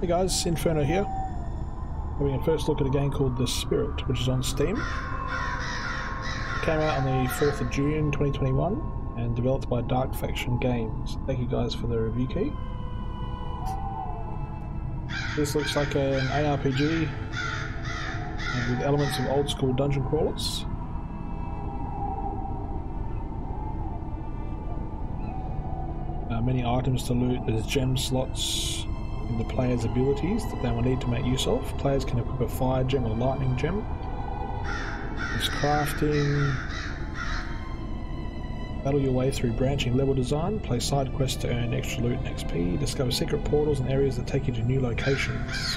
Hey guys, Inferno here. Having a first look at a game called The Spirit, which is on Steam. Came out on the 4th of June 2021 and developed by Dark Faction Games. Thank you guys for the review key. This looks like an ARPG with elements of old school dungeon crawlers. Uh, many items to loot, there's gem slots, in the player's abilities that they will need to make use of. Players can equip a fire gem or lightning gem. There's crafting. Battle your way through branching level design, play side quests to earn extra loot and XP, discover secret portals and areas that take you to new locations.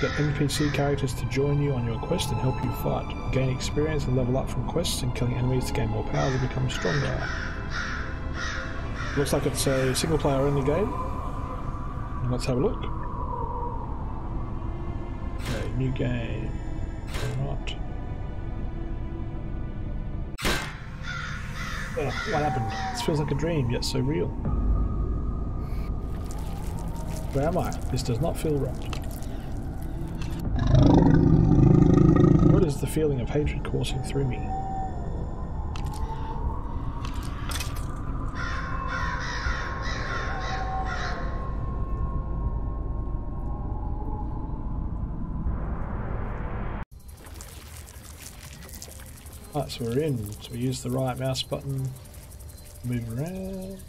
Get NPC characters to join you on your quest and help you fight. Gain experience and level up from quests and killing enemies to gain more power to become stronger. Looks like it's a single player only game. Let's have a look. Okay, new game. Alright. Oh, what happened? This feels like a dream, yet so real. Where am I? This does not feel right. What is the feeling of hatred coursing through me? So we're in. So we use the right mouse button, move around.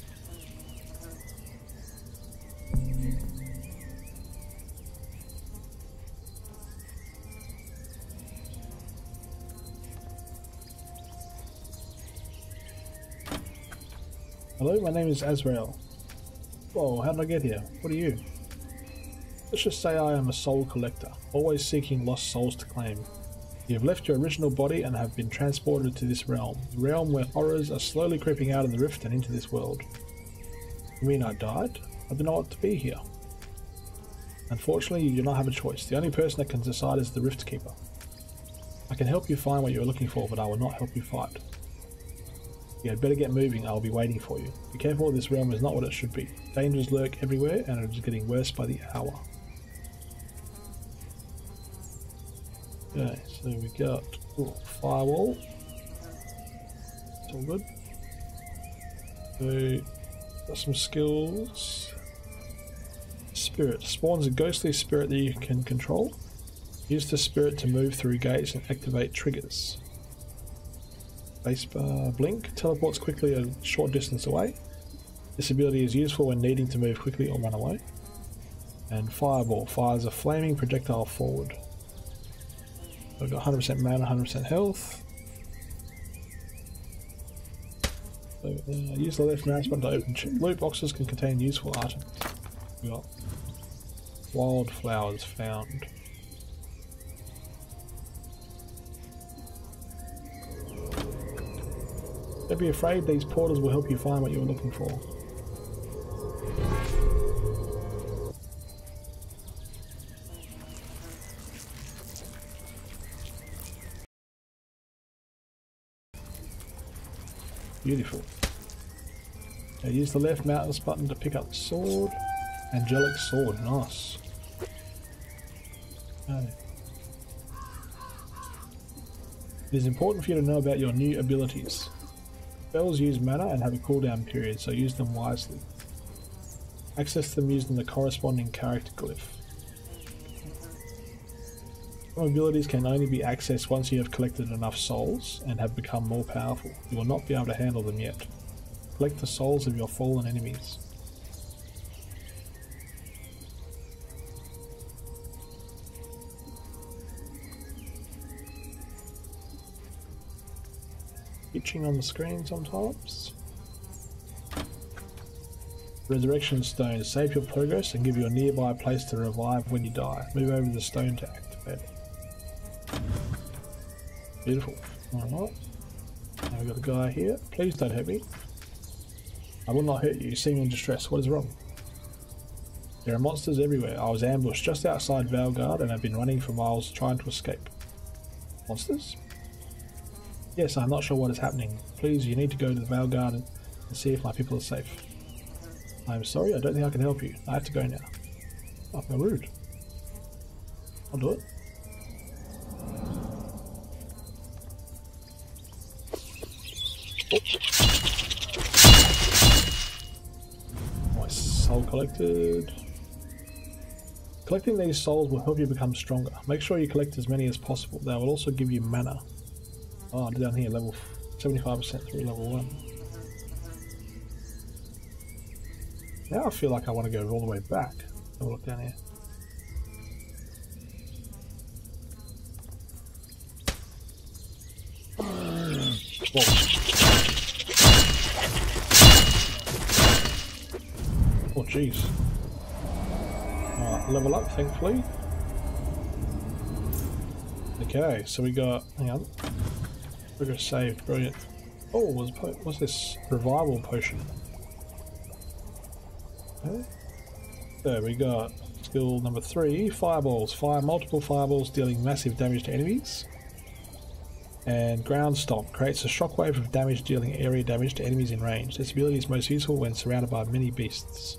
Hello, my name is Azrael. Whoa, how did I get here? What are you? Let's just say I am a soul collector, always seeking lost souls to claim. You have left your original body and have been transported to this realm, the realm where horrors are slowly creeping out of the rift and into this world. You mean I died? I do not want to be here. Unfortunately, you do not have a choice. The only person that can decide is the Rift Keeper. I can help you find what you are looking for, but I will not help you fight. You had better get moving, I will be waiting for you. Be careful, this realm is not what it should be. Dangers lurk everywhere, and it is getting worse by the hour. Okay, so we got ooh, firewall. It's all good. So, got some skills. Spirit. Spawns a ghostly spirit that you can control. Use the spirit to move through gates and activate triggers. Spacebar blink. Teleports quickly a short distance away. This ability is useful when needing to move quickly or run away. And Fireball fires a flaming projectile forward. I've got 100% mana, 100% health. Uh, use the left mouse button to open loot boxes can contain useful items. We got wildflowers found. Don't be afraid, these portals will help you find what you're looking for. Beautiful. Now use the left mouse button to pick up the sword. Angelic sword, nice. Okay. It is important for you to know about your new abilities. Spells use mana and have a cooldown period, so use them wisely. Access them using the corresponding character glyph. Abilities can only be accessed once you have collected enough souls and have become more powerful. You will not be able to handle them yet. Collect the souls of your fallen enemies. Itching on the screen sometimes. Resurrection Stone. Save your progress and give you a nearby place to revive when you die. Move over the stone to activate it. Beautiful. Alright. Now we've got a guy here. Please don't hurt me. I will not hurt you. You seem in distress. What is wrong? There are monsters everywhere. I was ambushed just outside Valgard and have been running for miles trying to escape. Monsters? Yes, I'm not sure what is happening. Please, you need to go to the Valgard and see if my people are safe. I'm sorry, I don't think I can help you. I have to go now. Oh, how rude. I'll do it. My soul collected. Collecting these souls will help you become stronger. Make sure you collect as many as possible. They will also give you mana. Ah, oh, down here, level 75% through level 1. Now I feel like I want to go all the way back. Have a look down here. Whoa. Oh jeez. Level up thankfully. Okay, so we got hang on. We're gonna save, brilliant. Oh, was what's this revival potion? Okay. There we got skill number three, fireballs. Fire multiple fireballs dealing massive damage to enemies. And ground stomp creates a shockwave of damage dealing area damage to enemies in range. This ability is most useful when surrounded by many beasts.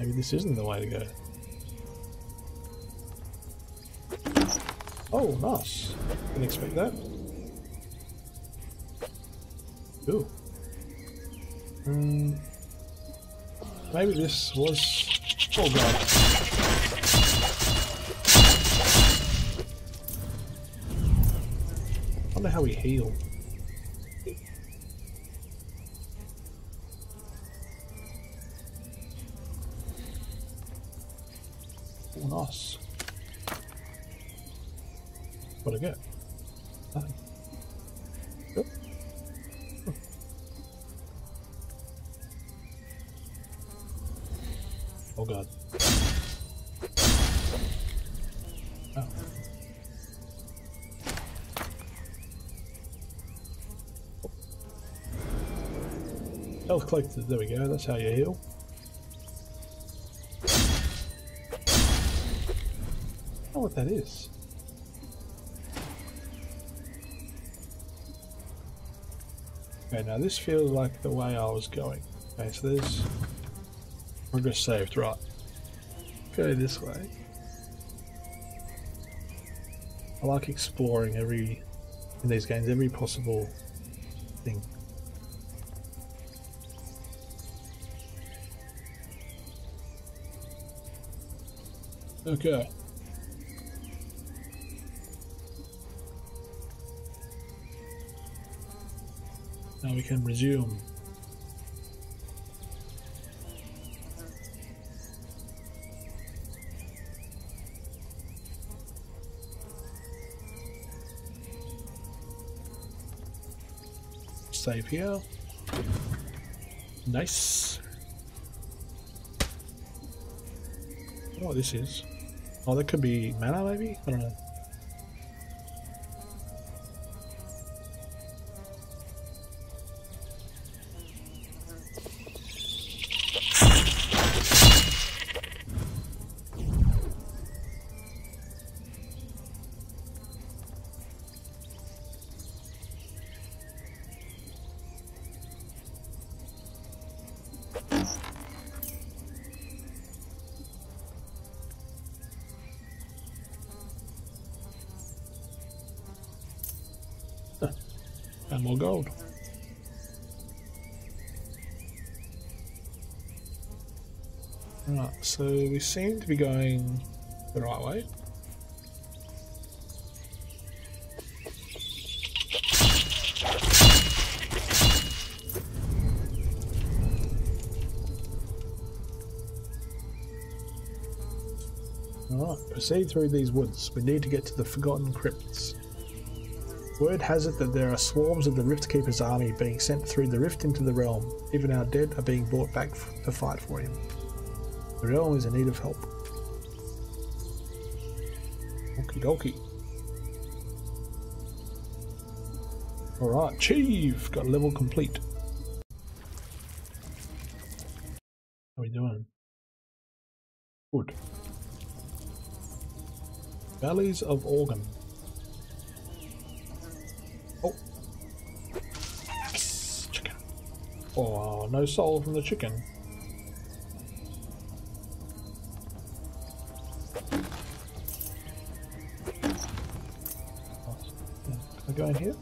Maybe this isn't the way to go. Oh, nice. Didn't expect that. Hmm. Maybe this was... Oh god. I wonder how we heal. Oh, nice. What I get? Nothing. Oh god. Oh. Health collected, there we go, that's how you heal. I don't know what that is. Okay, now this feels like the way I was going. Okay, so there's progress saved, right. Go this way. I like exploring every, in these games, every possible thing. Okay. Now we can resume. Save here. Nice. I what this is. Oh, that could be mana maybe? I don't know. And more gold. Right, so we seem to be going the right way. Alright, proceed through these woods. We need to get to the Forgotten Crypts. Word has it that there are swarms of the Rift Keeper's army being sent through the rift into the realm. Even our dead are being brought back to fight for him. The realm is in need of help. Okie dokie. Alright, Chief! Got level complete. How are we doing? Good. Valleys of Organ. Oh, no soul from the chicken. Can I go in here?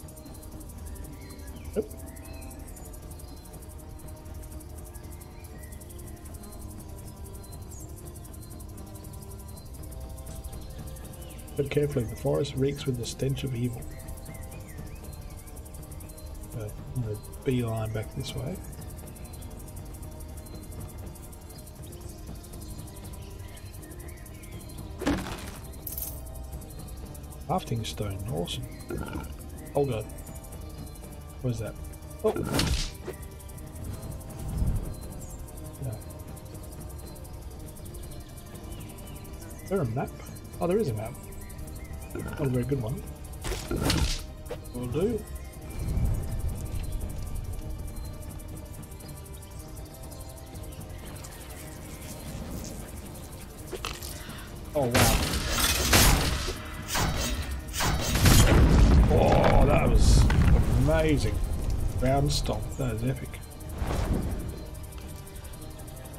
But carefully, the forest reeks with the stench of evil. Beeline back this way. Crafting stone, awesome. Oh god. What is that? Oh! Yeah. Is there a map? Oh, there is a map. Not a very good one. Will do. Oh wow. Oh, that was amazing. Round stomp. That is epic.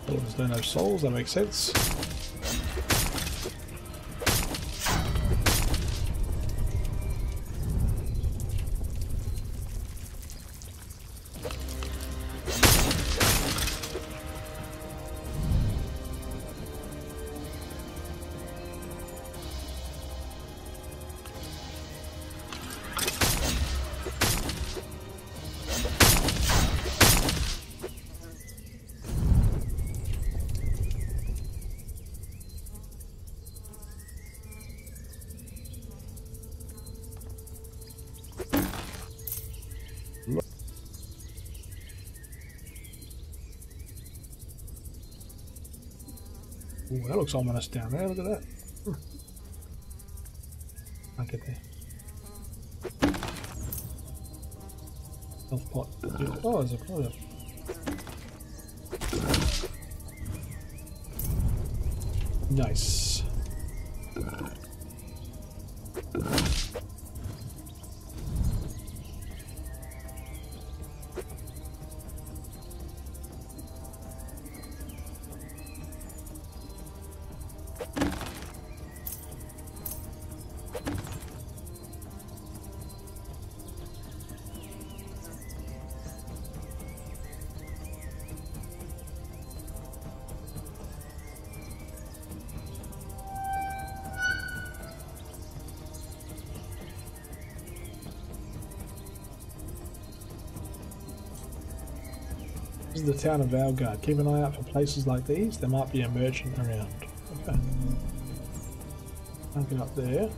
Don't have souls, that makes sense. Ooh, that looks ominous down there. Look at that. Hmm. Can't get there. Health pot. Oh, there's a oh, Nice. This is the town of Valgard. Keep an eye out for places like these. There might be a merchant around. Okay. Can't get up there.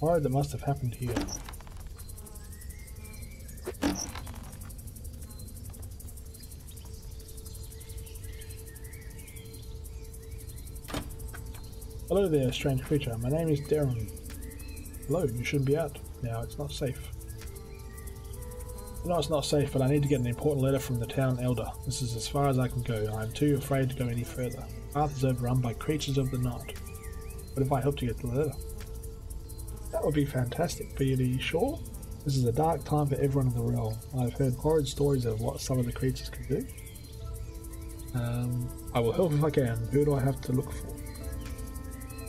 Horror that must have happened here. Hello there, strange creature. My name is Darren. Hello, you shouldn't be out. Now, it's not safe. No, it's not safe, but I need to get an important letter from the town elder. This is as far as I can go. I am too afraid to go any further. The path is overrun by creatures of the night. What if I help to get the letter? That would be fantastic. But are you sure? This is a dark time for everyone in the realm. I've heard horrid stories of what some of the creatures can do. Um, I will help if I can. Who do I have to look for?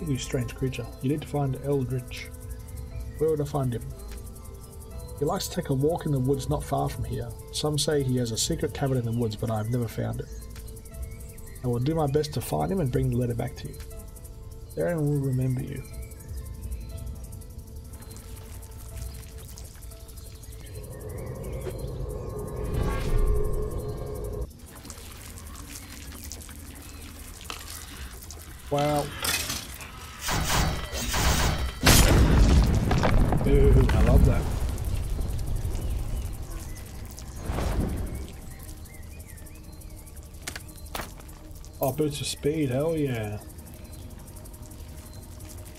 You strange creature. You need to find Eldritch. Where would I find him? He likes to take a walk in the woods not far from here. Some say he has a secret cabin in the woods, but I have never found it. I will do my best to find him and bring the letter back to you. Darren will remember you. Wow. Ooh, I love that. Oh, boots of speed, hell yeah.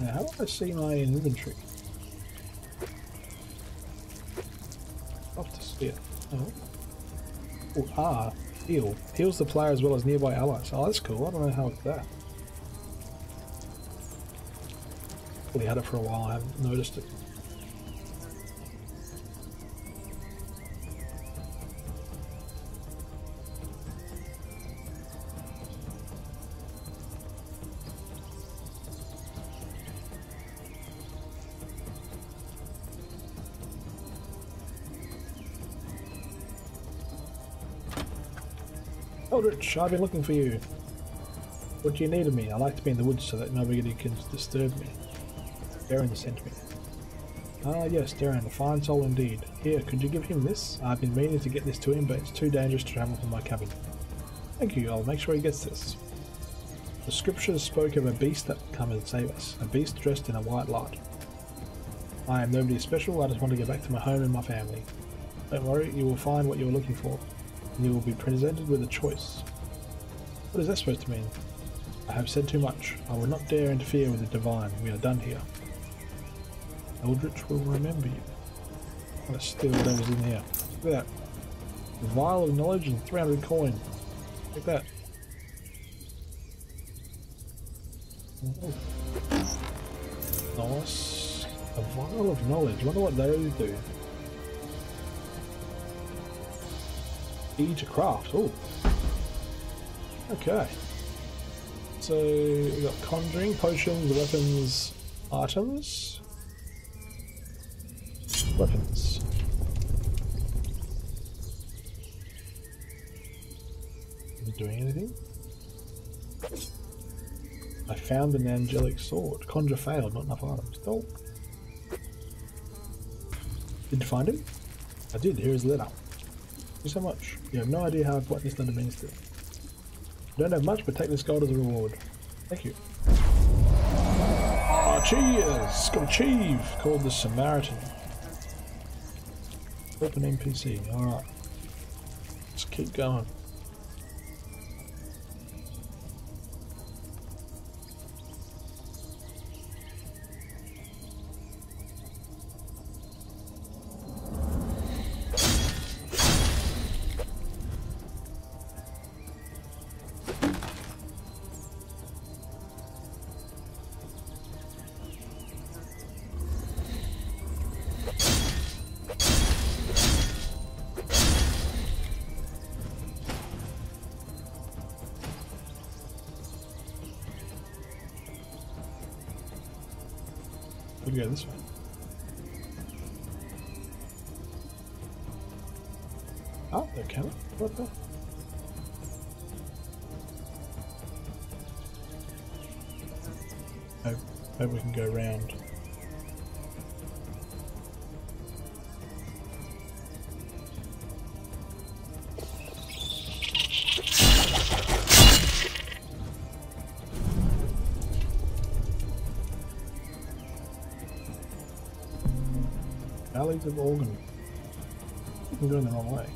Now, how do I see my inventory? Love to see it. Oh. oh ah, heal. Heals the player as well as nearby allies. Oh, that's cool. I don't know how it's that. Probably had it for a while, I haven't noticed it. Eldritch, I've been looking for you. What do you need of me? I like to be in the woods so that nobody can disturb me. Darren sent me. Ah yes, Darren, a fine soul indeed. Here, could you give him this? I've been meaning to get this to him, but it's too dangerous to travel from my cabin. Thank you, I'll make sure he gets this. The scriptures spoke of a beast that would come and save us, a beast dressed in a white light. I am nobody special, I just want to get back to my home and my family. Don't worry, you will find what you are looking for and you will be presented with a choice. What is that supposed to mean? I have said too much. I will not dare interfere with the divine. We are done here. Eldritch will remember you. I'm gonna steal whatever's in here. Look at that. A vial of knowledge and 300 coin. Look at that. Oh. Nice. A vial of knowledge. Wonder what those do. E to craft. Oh. Okay. So we got conjuring, potions, weapons, items. Weapons. Is it doing anything? I found an angelic sword. Conjure failed, not enough items. Oh. Did you find him? I did, here is the letter. Thank you so much. You have no idea how what this letter means to you. Don't have much, but take this gold as a reward. Thank you. Ah, cheers! Got achieve! Called the Samaritan. Open NPC. Alright. Let's keep going. We go this way. Oh, they're coming. What the? Hope, hope we can go round. Alleys of Organ. I'm going the wrong way.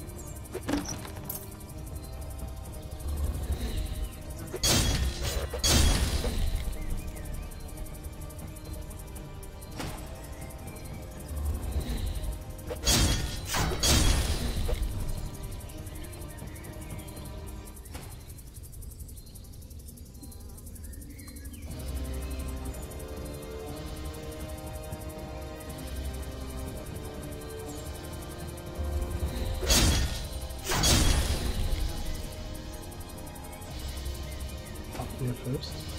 First.